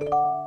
you.